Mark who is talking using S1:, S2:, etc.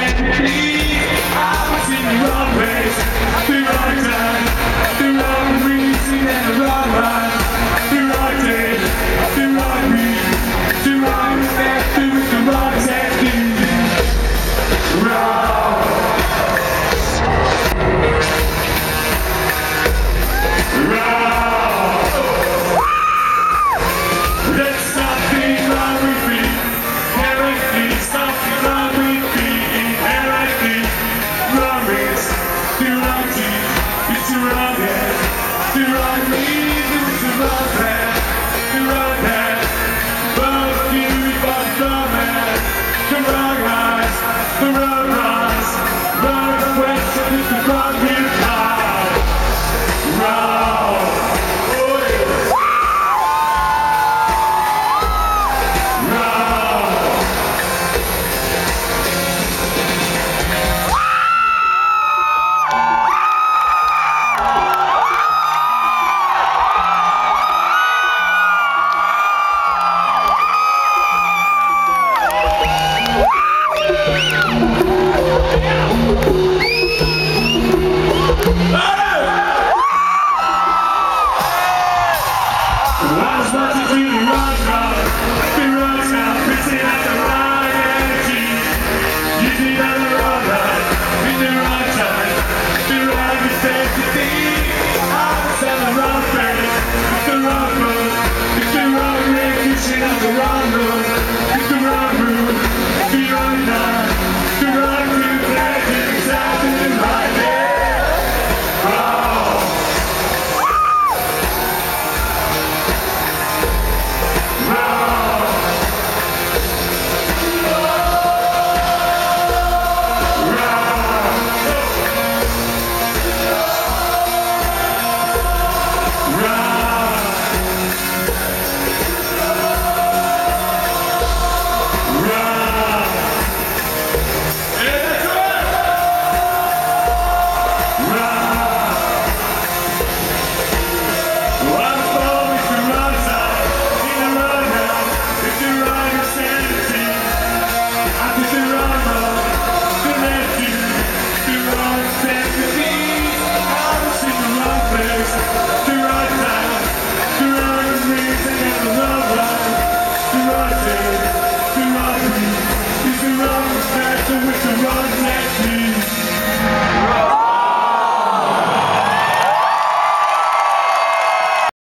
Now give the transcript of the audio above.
S1: Me? I was in the wrong place, Last night it really runs out, it runs out,